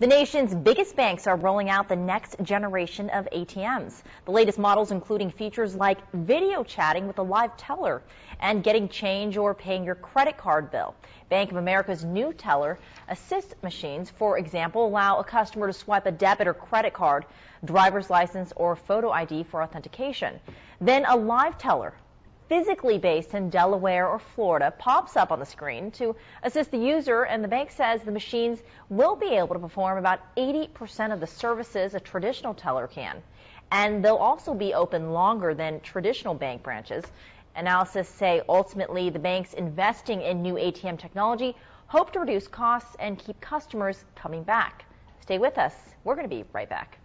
The nation's biggest banks are rolling out the next generation of ATMs. The latest models including features like video chatting with a live teller and getting change or paying your credit card bill. Bank of America's new teller assist machines, for example, allow a customer to swipe a debit or credit card, driver's license, or photo ID for authentication. Then a live teller physically based in Delaware or Florida pops up on the screen to assist the user, and the bank says the machines will be able to perform about 80% of the services a traditional teller can. And they'll also be open longer than traditional bank branches. Analysis say ultimately the banks investing in new ATM technology hope to reduce costs and keep customers coming back. Stay with us. We're going to be right back.